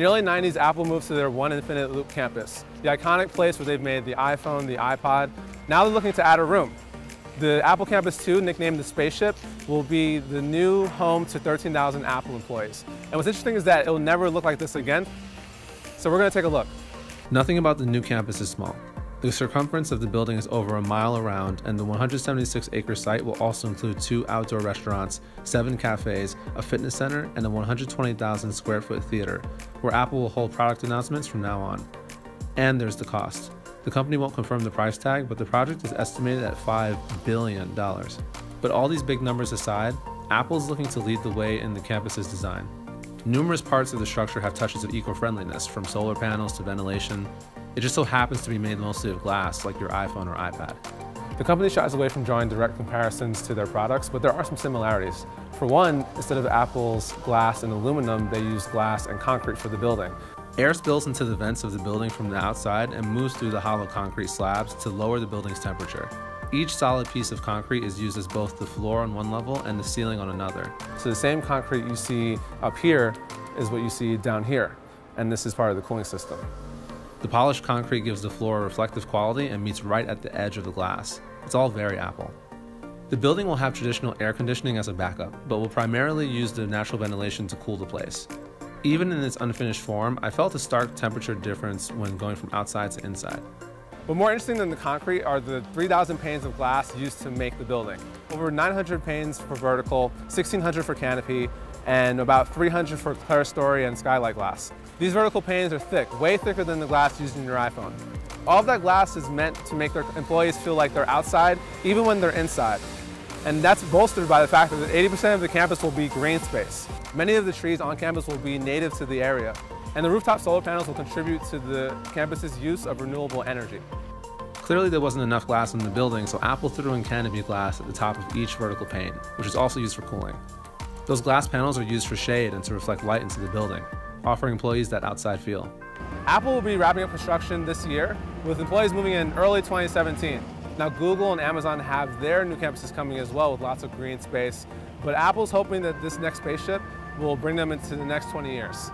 the early 90s, Apple moves to their One Infinite Loop campus, the iconic place where they've made the iPhone, the iPod. Now they're looking to add a room. The Apple Campus 2, nicknamed the Spaceship, will be the new home to 13,000 Apple employees. And what's interesting is that it will never look like this again. So we're going to take a look. Nothing about the new campus is small. The circumference of the building is over a mile around, and the 176 acre site will also include two outdoor restaurants, seven cafes, a fitness center, and a 120,000 square foot theater, where Apple will hold product announcements from now on. And there's the cost. The company won't confirm the price tag, but the project is estimated at $5 billion. But all these big numbers aside, Apple is looking to lead the way in the campus's design. Numerous parts of the structure have touches of eco friendliness, from solar panels to ventilation, it just so happens to be made mostly of glass, like your iPhone or iPad. The company shies away from drawing direct comparisons to their products, but there are some similarities. For one, instead of Apple's glass and aluminum, they use glass and concrete for the building. Air spills into the vents of the building from the outside and moves through the hollow concrete slabs to lower the building's temperature. Each solid piece of concrete is used as both the floor on one level and the ceiling on another. So the same concrete you see up here is what you see down here, and this is part of the cooling system. The polished concrete gives the floor a reflective quality and meets right at the edge of the glass. It's all very Apple. The building will have traditional air conditioning as a backup, but will primarily use the natural ventilation to cool the place. Even in its unfinished form, I felt a stark temperature difference when going from outside to inside. But more interesting than the concrete are the 3,000 panes of glass used to make the building. Over 900 panes for vertical, 1,600 for canopy, and about 300 for clerestory and skylight glass. These vertical panes are thick, way thicker than the glass used in your iPhone. All of that glass is meant to make their employees feel like they're outside, even when they're inside. And that's bolstered by the fact that 80% of the campus will be green space. Many of the trees on campus will be native to the area. And the rooftop solar panels will contribute to the campus's use of renewable energy. Clearly there wasn't enough glass in the building, so Apple threw in canopy glass at the top of each vertical pane, which is also used for cooling. Those glass panels are used for shade and to reflect light into the building, offering employees that outside feel. Apple will be wrapping up construction this year, with employees moving in early 2017. Now Google and Amazon have their new campuses coming as well with lots of green space, but Apple's hoping that this next spaceship will bring them into the next 20 years.